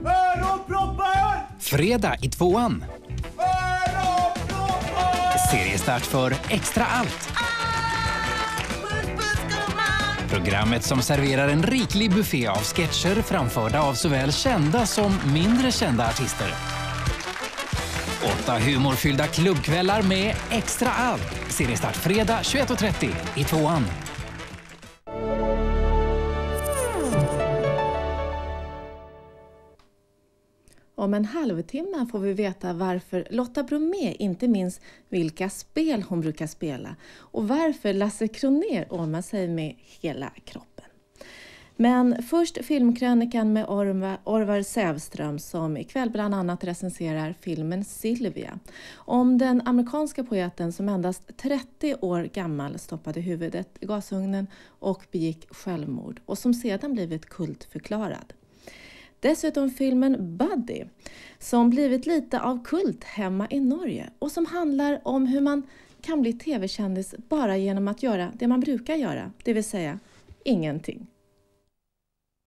Öronproppar! Fredag i tvåan. Seriestart för Extra allt. Programmet som serverar en riklig buffé av sketcher framförda av såväl kända som mindre kända artister. Åtta humorfyllda klubbkvällar med Extra allt. Seriestart fredag 21.30 i tvåan. Om en halvtimme får vi veta varför Lotta Bromé inte minns vilka spel hon brukar spela och varför Lasse Kroner ormar sig med hela kroppen. Men först filmkrönikan med Orvar, Orvar Sävström som ikväll bland annat recenserar filmen Silvia om den amerikanska poeten som endast 30 år gammal stoppade huvudet i gasugnen och begick självmord och som sedan blivit kultförklarad. Dessutom filmen Buddy som blivit lite av kult hemma i Norge och som handlar om hur man kan bli tv-kändis bara genom att göra det man brukar göra, det vill säga ingenting.